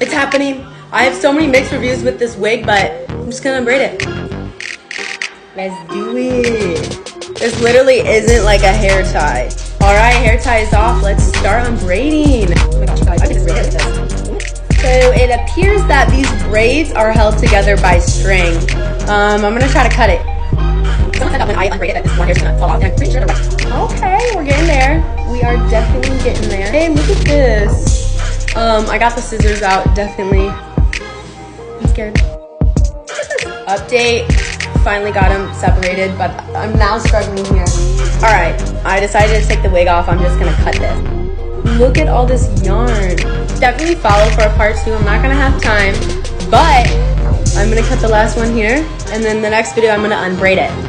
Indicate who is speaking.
Speaker 1: It's happening. I have so many mixed reviews with this wig, but I'm just gonna braid it. Let's do it. This literally isn't like a hair tie. All right, hair tie is off. Let's start on braiding. So it appears that these braids are held together by string. Um, I'm gonna try to cut it. Okay, we're getting there. We are definitely getting there. Hey, look at this. Um, I got the scissors out, definitely. I'm scared. Update. Finally got them separated, but I'm now struggling here. All right, I decided to take the wig off. I'm just gonna cut this. Look at all this yarn. Definitely follow for a part two. I'm not gonna have time, but I'm gonna cut the last one here, and then the next video I'm gonna unbraid it.